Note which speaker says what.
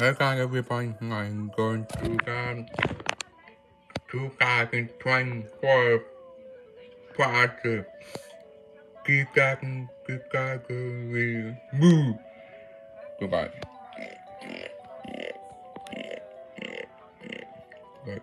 Speaker 1: Hey guys, everybody, I'm going to the 2024 project. Keep that, keep that, move. Goodbye. Bye.